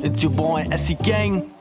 It's your boy SC Gang.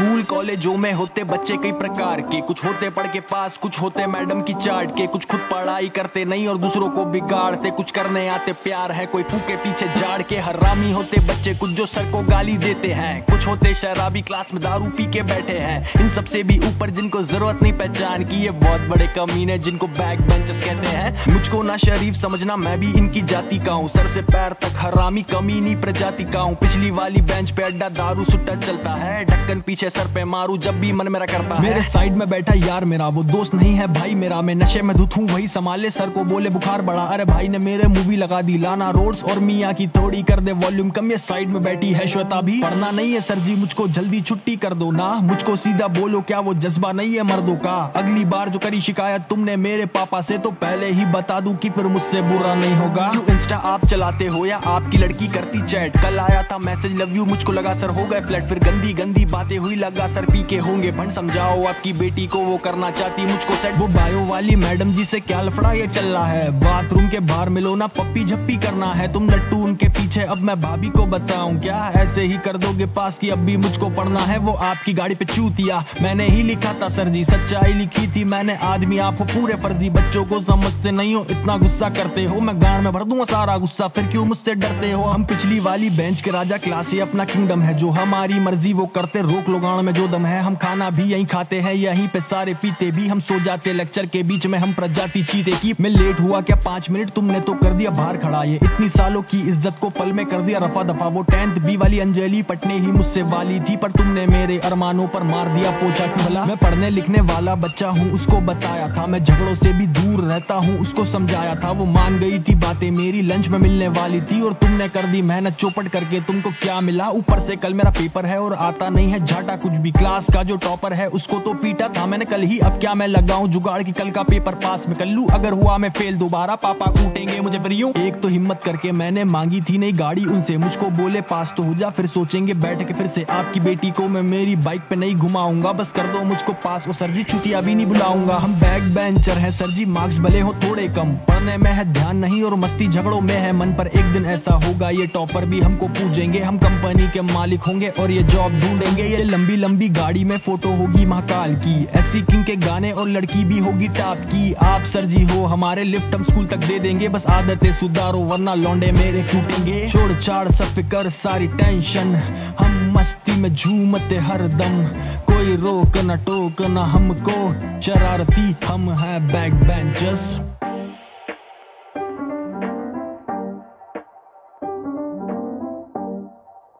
School, कॉलेजों में होते बच्चे कई प्रकार के। कुछ होते पढ़ के पास, कुछ होते मैडम की चार्ट के। कुछ खुद पढ़ाई करते नहीं और दूसरों को बिगाड़ते। कुछ करने आते, प्यार है कोई फूके पीछे जाड़ के। हरामी होते बच्चे, कुछ जो सर को गाली देते हैं। कुछ होते शराबी क्लास में दारू पी के बैठे हैं। इन सबसे भी ऊपर जिनको ज़रूरत नहीं पहचान की, ये बहुत बड़े कमीने जिनको बैक बेंचेस कहते हैं। मुझको ना शरीफ समझना, मैं भी इनकी जाति का हूँ। सर से पैर तक हरामी कमीनी प्रजाति का हूँ। पिछली वाली बेंच पे अड्डा दारू सुट्टा चलता है। ढक्कन पीछे सर पे मारू जब भी मन मेरा करता मेरे साइड में बैठा यार मेरा, वो दोस्त नहीं है भाई मेरा। मैं नशे में धुत हूँ, वही संभाले। सर को बोले, बुखार बड़ा अरे भाई ने मेरे मूवी लगा दी। लाना रोड्स और मियाँ की थोड़ी कर दे। वॉल्यूम कम ये साइड में बैठी है श्वेता भी। पढ़ना नहीं है, सर जी, मुझको जल्दी छुट्टी कर दो ना। मुझको सीधा बोलो, क्या वो जज्बा नहीं है मर्दों का? अगली बार जो करी शिकायत तुमने मेरे पापा से तो पहले ही बता दूँ कि फिर मुझसे बुरा नहीं होगा। क्यों इंस्टा आप चलाते हो या आपकी लड़की करती चैट? कल आया था मैसेज लव यू मुझको लगा सर हो गए फ्लैट फिर गंदी गंदी बातें हुई लगा सर पी के होंगे भंड। समझाओ आपकी बेटी को वो करना चाहती, मुझको सेट वो बायो वाली मैडम जी से क्या लफड़ा ये चल रहा है? बाथरूम के बाहर मिलो ना, पप्पी झप्पी करना है। तुम लट्टू उनके पीछे, अब मैं भाभी को बताऊँ। क्या ऐसे ही कर दोगे पास की, अब भी मुझको पढ़ना है। वो आपकी गाड़ी पे चूतिया मैंने ही लिखा था सर जी, सच्चाई लिखी थी मैंने। आदमी आप पूरे फर्जी, बच्चों को समझते नहीं हो, इतना गुस्सा करते हो। मैं गाड़ में भर दूँगा सारा गुस्सा, फिर क्यों मुझसे डरते हो? हम पिछली वाली बेंच के राजा क्लास ही अपना किंगडम है। जो हमारी मर्ज़ी, वो करते, रोक लो गाड़ में जो दम है, हम खाना भी यहीं खाते हैं, यहीं पे सारे पीते भी। हम सो जाते लेक्चर के बीच में, हम प्रजाति चीते की। मैं लेट हुआ क्या पाँच मिनट तुमने तो कर दिया बाहर खड़ा ये। इतनी सालों की इज़्ज़त को पल में कर दिया रफा दफ़ा। वो टेंथ बी वाली अंजलि पटने ही मुझसे वाली थी, पर तुमने मेरे अरमानों पर मार दिया पोछा क्यों भला। मैं पढ़ने लिखने वाला बच्चा हूँ, उसको बताया था। मैं झगड़ों से भी दूर रहता हूँ, उसको समझाया था। वो मान गई थी बातें मेरी लंच में मिलने वाली थी, और तुमने कर दी मेहनत चौपट करके तुमको क्या मिला? ऊपर से कल मेरा पेपर है और आता नहीं है, झाटा कुछ भी क्लास का जो टॉपर है, उसको तो पीटा था मैंने। कल ही अब क्या मैं लगाऊँ? जुगाड़ की कल का पेपर पास में। कर लूँ अगर हुआ मैं फेल दोबारा, पापा कूटेंगे मुझे फिर एक तो हिम्मत करके मैंने मांगी थी नई गाड़ी उनसे। मुझको बोले, पास तो हो जा, फिर सोचेंगे, बैठ के फिर से आपकी बेटी को मैं मेरी बाइक पे नहीं घुमाऊँगा। बस कर दो मुझको पास, और सर जी छुट्टी अभी नहीं बुलाऊँगा। हम बैक बेंचर हैं, सर जी मार्क्स भले हो थोड़े कम। पढ़ने में है ध्यान नहीं, और मस्ती झगड़ों में है मन पर। एक दिन ऐसा होगा, ये टॉपर भी हमको पूजेंगे। हम कंपनी के मालिक होंगे, और ये जॉब ढूंढेंगे। ये लंबी लंबी लंबी गाड़ी में फ़ोटो होगी महाकाल की। एससी किंग के गाने और लड़की भी होगी टॉप की। आप सर जी हो, हमारे लिफ्ट हम स्कूल तक दे देंगे। बस आदतें सुधारो, वरना लौंडे मेरे कूटेंगे छोड़ छाड़, सब फिकर, सारी टेंशन। हम मस्ती में झूमते हर दम। कोई रोक न टोक न हमको शरारती, हम हैं back benchers.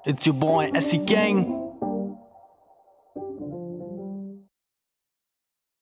It's your boy SC Gang.